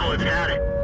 Oh, I've got it.